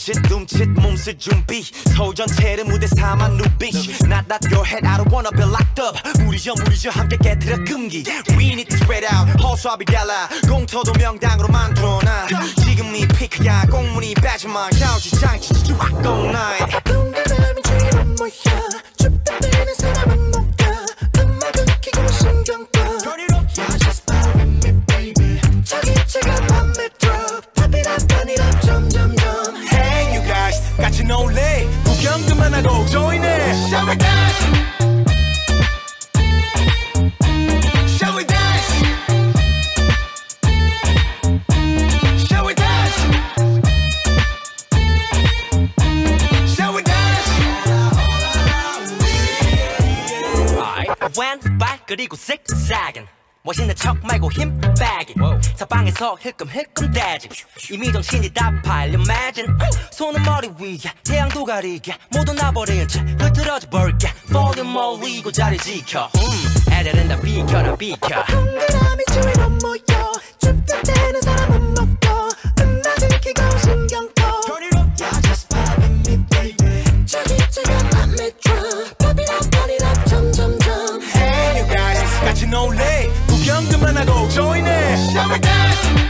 몸짓 둠칫 몸쓸 준비 서울 전체를 무대 삼아 누비 Not that your head I don't wanna be locked up 무리죠 무리죠 함께 깨뜨려 금기 We need to spread out 허수아비 달라 공터도 명당으로 만들어놔 지금 이 피크야 공문이 빠지마 샤우지 장치 쫙 go night 꿈과 밤이 주름 모여 같이 놀래 구경 그만 하고 join it Shall we dance? Shall we dance? Shall we dance? Shall we dance? I went 왼발 그리고 zigzagging 멋있는 척 말고 힘 빼기 사방에서 힐끔 대지 이미 정신이 다 팔려 imagine. 손은 머리 위에 태양도 가리게 모두 나버린 채 흐트러져 볼게 모든 멀리고 자리 지켜 음, 애들은 다 비켜라 비켜 동그라미 주위 못 모여 춥게 되는 사람 은 먹고 음마 들키고 신경 꺼 Turn it up, yeah, just vibe w me baby 저기 지금 I'm a drunk Pop it u 점점점 Hey you guys 같이 놀래 구경 그만하고 join it s u m m e dance